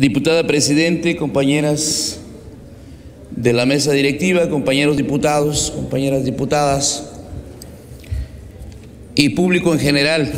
Diputada Presidente, compañeras de la mesa directiva, compañeros diputados, compañeras diputadas y público en general,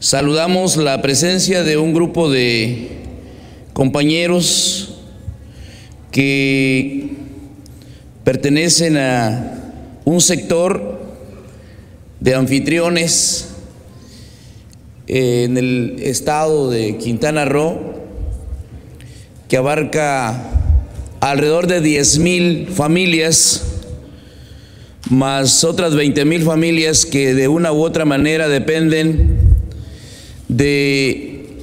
saludamos la presencia de un grupo de compañeros que pertenecen a un sector de anfitriones en el estado de Quintana Roo, que abarca alrededor de 10 mil familias, más otras 20 mil familias que de una u otra manera dependen de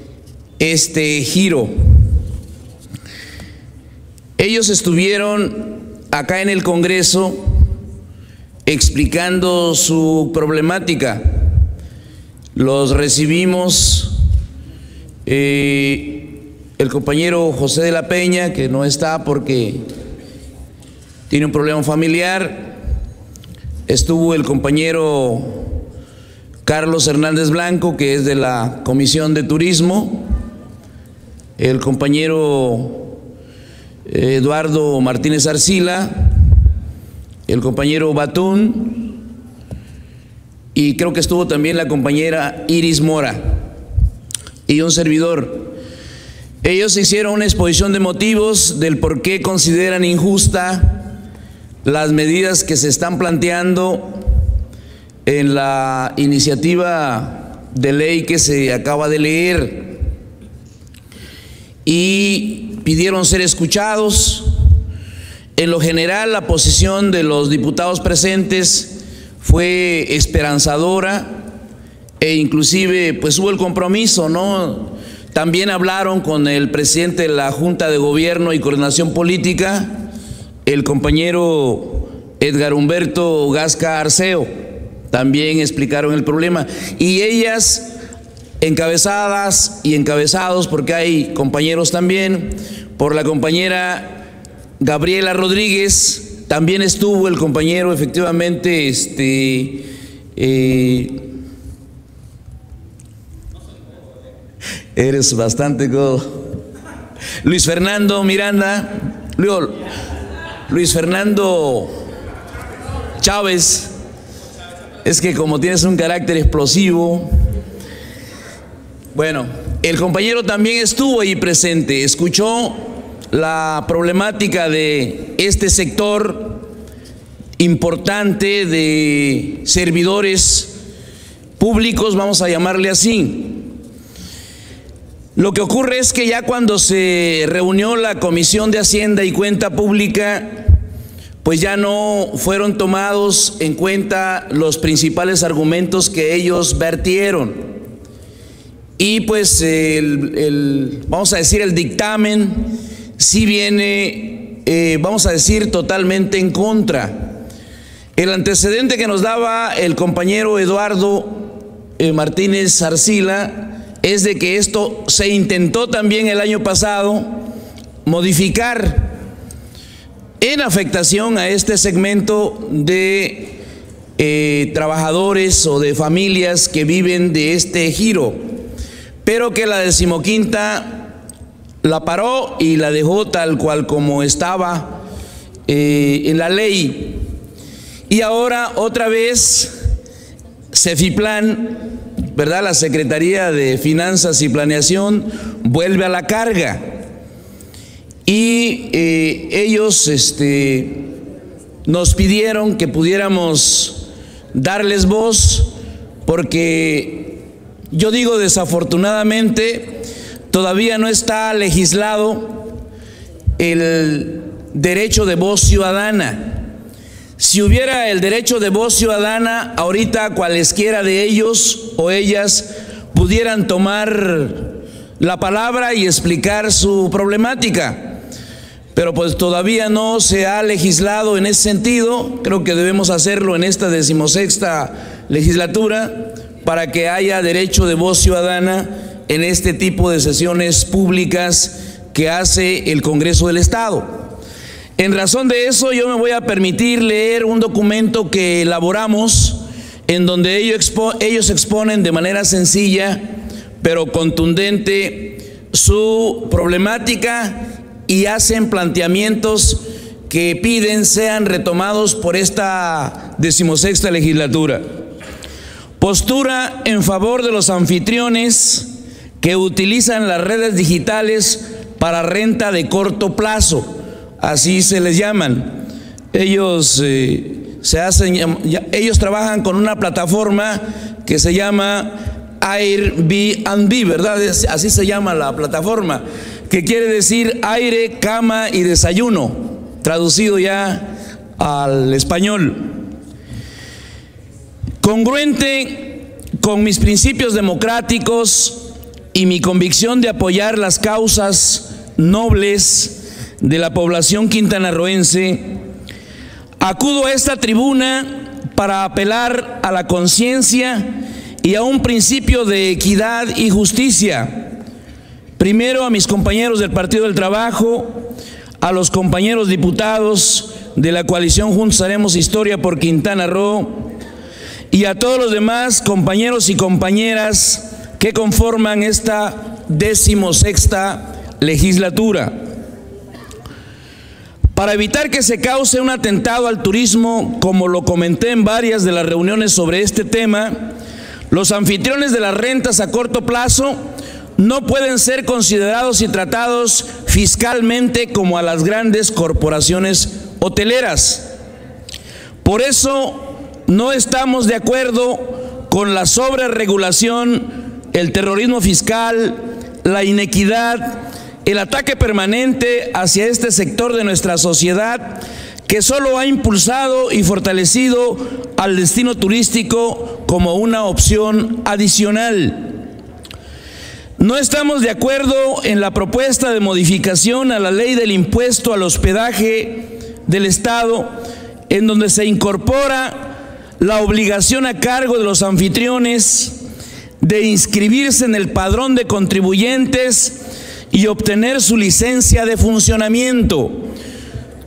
este giro. Ellos estuvieron acá en el Congreso explicando su problemática. Los recibimos eh, el compañero José de la Peña, que no está porque tiene un problema familiar. Estuvo el compañero Carlos Hernández Blanco, que es de la Comisión de Turismo. El compañero Eduardo Martínez Arcila, el compañero Batún y creo que estuvo también la compañera Iris Mora y un servidor. Ellos hicieron una exposición de motivos del por qué consideran injusta las medidas que se están planteando en la iniciativa de ley que se acaba de leer y pidieron ser escuchados. En lo general, la posición de los diputados presentes fue esperanzadora e inclusive pues hubo el compromiso, ¿no? También hablaron con el presidente de la Junta de Gobierno y Coordinación Política, el compañero Edgar Humberto Gasca Arceo. También explicaron el problema. Y ellas, encabezadas y encabezados, porque hay compañeros también, por la compañera Gabriela Rodríguez, también estuvo el compañero, efectivamente, este, eh, eres bastante. Luis Fernando Miranda, Luis Fernando Chávez, es que como tienes un carácter explosivo, bueno, el compañero también estuvo ahí presente, escuchó la problemática de este sector importante de servidores públicos, vamos a llamarle así. Lo que ocurre es que ya cuando se reunió la Comisión de Hacienda y Cuenta Pública, pues ya no fueron tomados en cuenta los principales argumentos que ellos vertieron. Y pues el, vamos a decir, el dictamen sí viene, eh, vamos a decir, totalmente en contra. El antecedente que nos daba el compañero Eduardo eh, Martínez Arcila es de que esto se intentó también el año pasado modificar en afectación a este segmento de eh, trabajadores o de familias que viven de este giro, pero que la decimoquinta la paró y la dejó tal cual como estaba eh, en la ley. Y ahora otra vez Cefiplan, ¿verdad? La Secretaría de Finanzas y Planeación vuelve a la carga. Y eh, ellos este, nos pidieron que pudiéramos darles voz porque yo digo desafortunadamente, Todavía no está legislado el derecho de voz ciudadana. Si hubiera el derecho de voz ciudadana, ahorita cualesquiera de ellos o ellas pudieran tomar la palabra y explicar su problemática. Pero pues todavía no se ha legislado en ese sentido. Creo que debemos hacerlo en esta decimosexta legislatura para que haya derecho de voz ciudadana en este tipo de sesiones públicas que hace el Congreso del Estado. En razón de eso, yo me voy a permitir leer un documento que elaboramos en donde ellos, exponen de manera sencilla, pero contundente, su problemática y hacen planteamientos que piden sean retomados por esta decimosexta legislatura. Postura en favor de los anfitriones que utilizan las redes digitales para renta de corto plazo, así se les llaman. Ellos eh, se hacen, ellos trabajan con una plataforma que se llama Airbnb, ¿verdad? Así se llama la plataforma, que quiere decir aire, cama y desayuno, traducido ya al español. Congruente con mis principios democráticos y mi convicción de apoyar las causas nobles de la población quintanarroense, acudo a esta tribuna para apelar a la conciencia y a un principio de equidad y justicia. Primero a mis compañeros del Partido del Trabajo, a los compañeros diputados de la coalición Juntos Haremos Historia por Quintana Roo y a todos los demás compañeros y compañeras que conforman esta decimosexta legislatura. Para evitar que se cause un atentado al turismo, como lo comenté en varias de las reuniones sobre este tema, los anfitriones de las rentas a corto plazo no pueden ser considerados y tratados fiscalmente como a las grandes corporaciones hoteleras. Por eso no estamos de acuerdo con la sobreregulación, el terrorismo fiscal, la inequidad, el ataque permanente hacia este sector de nuestra sociedad que solo ha impulsado y fortalecido al destino turístico como una opción adicional. No estamos de acuerdo en la propuesta de modificación a la ley del impuesto al hospedaje del Estado, en donde se incorpora la obligación a cargo de los anfitriones de inscribirse en el padrón de contribuyentes y obtener su licencia de funcionamiento.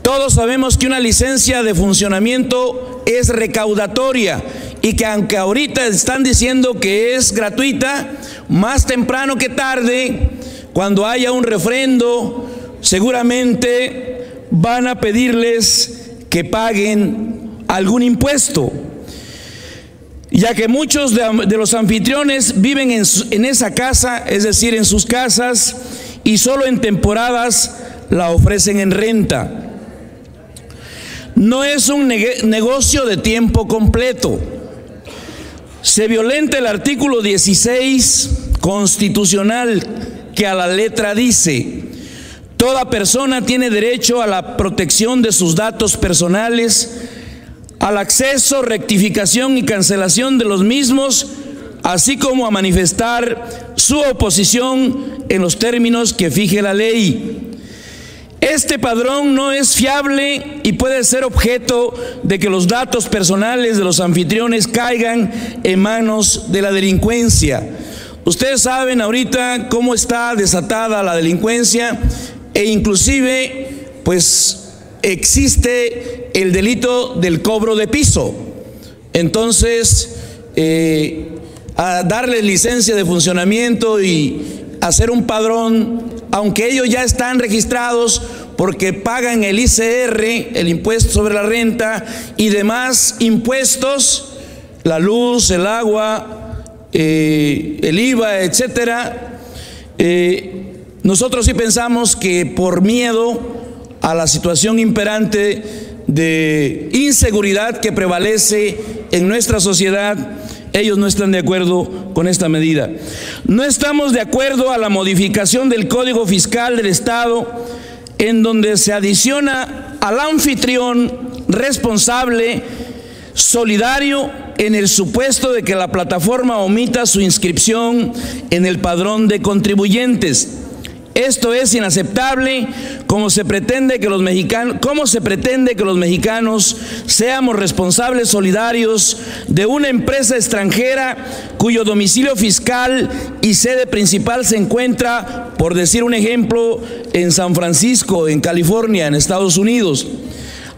Todos sabemos que una licencia de funcionamiento es recaudatoria y que aunque ahorita están diciendo que es gratuita, más temprano que tarde, cuando haya un refrendo, seguramente van a pedirles que paguen algún impuesto, ya que muchos de, los anfitriones viven en, en esa casa, es decir, en sus casas, y solo en temporadas la ofrecen en renta no es un negocio de tiempo completo. Se violenta el artículo 16 constitucional que a la letra dice, toda persona tiene derecho a la protección de sus datos personales, al acceso, rectificación y cancelación de los mismos, así como a manifestar su oposición en los términos que fije la ley. Este padrón no es fiable y puede ser objeto de que los datos personales de los anfitriones caigan en manos de la delincuencia. Ustedes saben ahorita cómo está desatada la delincuencia e inclusive pues existe el delito del cobro de piso. Entonces, eh, a darle licencia de funcionamiento y hacer un padrón aunque ellos ya están registrados porque pagan el ICR, el impuesto sobre la renta y demás impuestos, la luz, el agua, eh, el IVA, etcétera. Eh, nosotros sí pensamos que por miedo a la situación imperante de inseguridad que prevalece en nuestra sociedad, ellos no están de acuerdo con esta medida. No estamos de acuerdo a la modificación del Código Fiscal del Estado en donde se adiciona al anfitrión responsable solidario en el supuesto de que la plataforma omita su inscripción en el padrón de contribuyentes. Esto es inaceptable, como se pretende que los mexicanos, cómo se pretende que los mexicanos seamos responsables solidarios de una empresa extranjera cuyo domicilio fiscal y sede principal se encuentra, por decir un ejemplo, en San Francisco, en California, en Estados Unidos.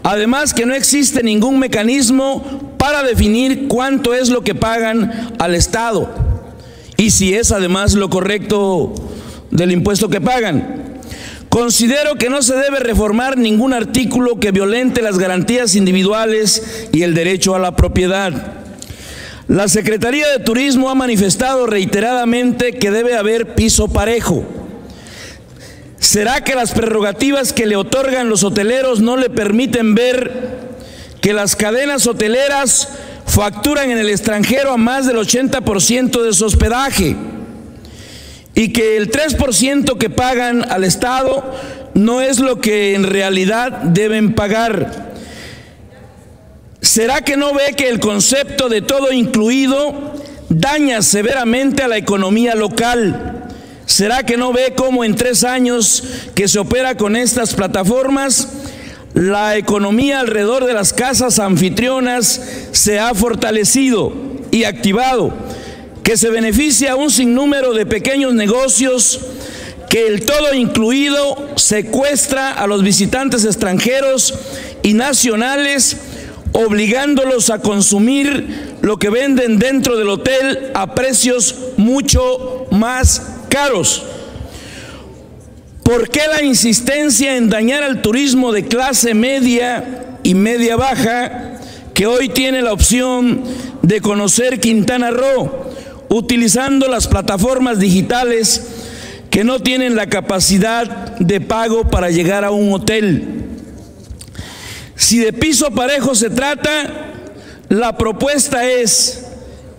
Además que no existe ningún mecanismo para definir cuánto es lo que pagan al Estado y si es además lo correcto del impuesto que pagan. Considero que no se debe reformar ningún artículo que violente las garantías individuales y el derecho a la propiedad. La Secretaría de Turismo ha manifestado reiteradamente que debe haber piso parejo. ¿Será que las prerrogativas que le otorgan los hoteleros no le permiten ver que las cadenas hoteleras facturan en el extranjero a más del 80% de su hospedaje? Y que el 3% que pagan al Estado no es lo que en realidad deben pagar. ¿Será que no ve que el concepto de todo incluido daña severamente a la economía local? ¿Será que no ve cómo en tres años que se opera con estas plataformas, la economía alrededor de las casas anfitrionas se ha fortalecido y activado? Que se beneficia a un sinnúmero de pequeños negocios, que el todo incluido secuestra a los visitantes extranjeros y nacionales, obligándolos a consumir lo que venden dentro del hotel a precios mucho más caros. ¿Por qué la insistencia en dañar al turismo de clase media y media baja que hoy tiene la opción de conocer Quintana Roo? Utilizando las plataformas digitales que no tienen la capacidad de pago para llegar a un hotel. Si de piso parejo se trata, la propuesta es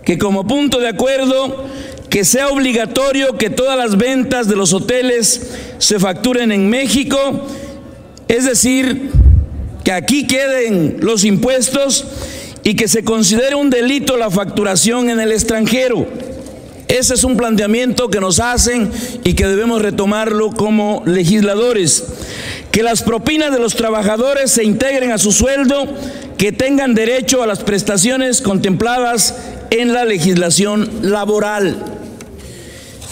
que como punto de acuerdo, que sea obligatorio que todas las ventas de los hoteles se facturen en México, es decir, que aquí queden los impuestos y que se considere un delito la facturación en el extranjero. Ese es un planteamiento que nos hacen y que debemos retomarlo como legisladores. Que las propinas de los trabajadores se integren a su sueldo, que tengan derecho a las prestaciones contempladas en la legislación laboral.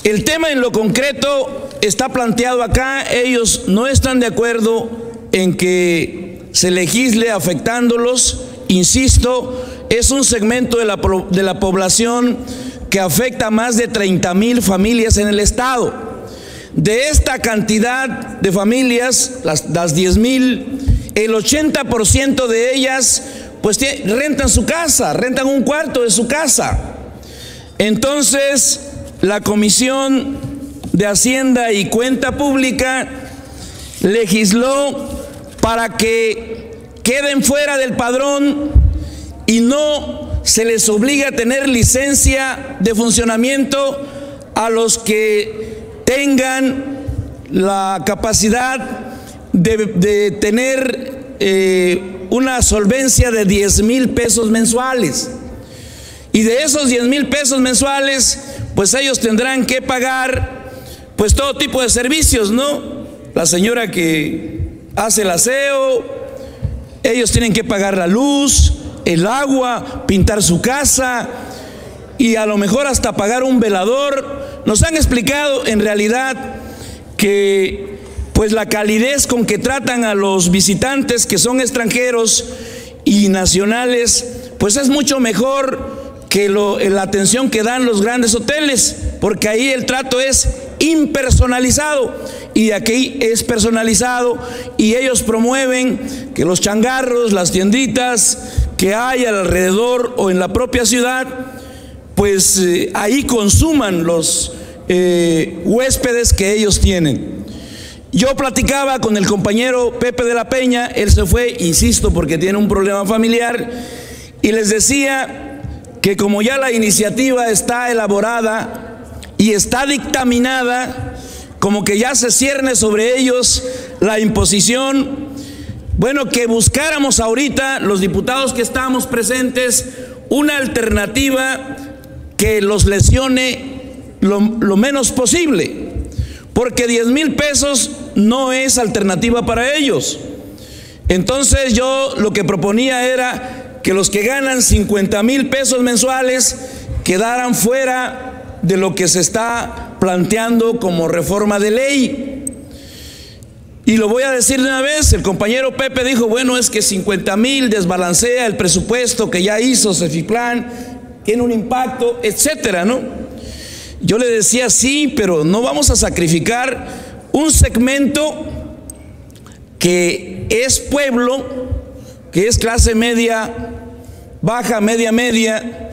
El tema en lo concreto está planteado acá. Ellos no están de acuerdo en que se legisle afectándolos insisto, es un segmento de la, de la población que afecta a más de 30 mil familias en el estado. De esta cantidad de familias, las, las 10 mil, el 80% de ellas pues rentan su casa, rentan un cuarto de su casa. Entonces, la Comisión de Hacienda y Cuenta Pública legisló para que queden fuera del padrón y no se les obliga a tener licencia de funcionamiento a los que tengan la capacidad de, tener eh, una solvencia de 10 mil pesos mensuales. Y de esos 10 mil pesos mensuales, pues ellos tendrán que pagar pues todo tipo de servicios, ¿no? La señora que hace el aseo, ellos tienen que pagar la luz, el agua, pintar su casa y a lo mejor hasta pagar un velador. Nos han explicado en realidad que pues la calidez con que tratan a los visitantes que son extranjeros y nacionales, pues es mucho mejor que la atención que dan los grandes hoteles, porque ahí el trato es impersonalizado y aquí es personalizado y ellos promueven que los changarros, las tienditas que hay alrededor o en la propia ciudad, pues eh, ahí consuman los eh, huéspedes que ellos tienen. Yo platicaba con el compañero Pepe de la Peña, él se fue, insisto, porque tiene un problema familiar, y les decía que como ya la iniciativa está elaborada, y está dictaminada como que ya se cierne sobre ellos la imposición. Bueno, que buscáramos ahorita, los diputados que estamos presentes, una alternativa que los lesione lo, lo menos posible, porque 10 mil pesos no es alternativa para ellos. Entonces yo lo que proponía era que los que ganan 50 mil pesos mensuales quedaran fuera de lo que se está planteando como reforma de ley. Y lo voy a decir de una vez, el compañero Pepe dijo, bueno, es que 50 mil desbalancea el presupuesto que ya hizo Cefiplan, tiene un impacto, etcétera, ¿no? yo le decía, sí, pero no vamos a sacrificar un segmento que es pueblo, que es clase media, baja, media, media,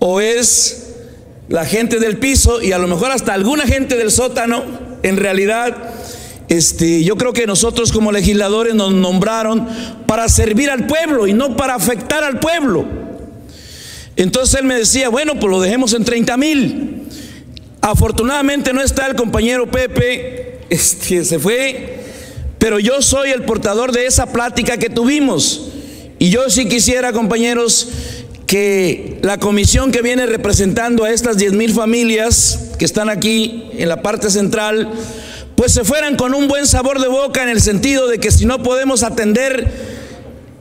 o es la gente del piso y a lo mejor hasta alguna gente del sótano, en realidad, este, yo creo que nosotros como legisladores nos nombraron para servir al pueblo y no para afectar al pueblo. Entonces él me decía, bueno, pues lo dejemos en 30 mil. Afortunadamente no está el compañero Pepe, este, se fue, pero yo soy el portador de esa plática que tuvimos. Y yo sí quisiera, compañeros, que la comisión que viene representando a estas 10 mil familias que están aquí en la parte central, pues se fueran con un buen sabor de boca en el sentido de que si no podemos atender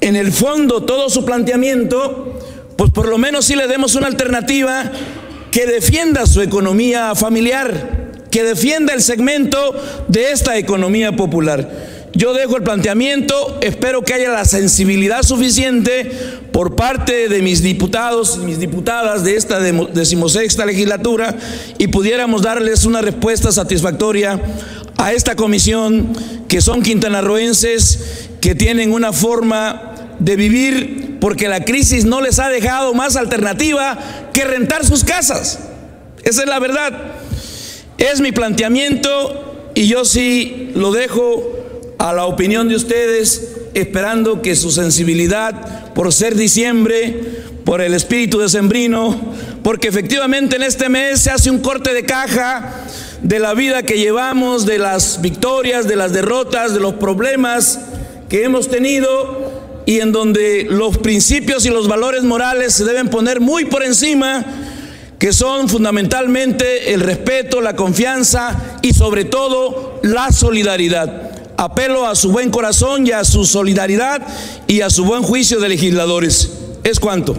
en el fondo todo su planteamiento, pues por lo menos sí le demos una alternativa que defienda su economía familiar, que defienda el segmento de esta economía popular. Yo dejo el planteamiento, espero que haya la sensibilidad suficiente por parte de mis diputados y mis diputadas de esta decimosexta legislatura y pudiéramos darles una respuesta satisfactoria a esta comisión que son quintanarroenses, que tienen una forma de vivir porque la crisis no les ha dejado más alternativa que rentar sus casas. Esa es la verdad. Es mi planteamiento y yo sí lo dejo a la opinión de ustedes, esperando que su sensibilidad, por ser diciembre, por el espíritu decembrino, porque efectivamente en este mes se hace un corte de caja de la vida que llevamos, de las victorias, de las derrotas, de los problemas que hemos tenido y en donde los principios y los valores morales se deben poner muy por encima, que son fundamentalmente el respeto, la confianza y sobre todo la solidaridad. Apelo a su buen corazón y a su solidaridad y a su buen juicio de legisladores. Es cuanto.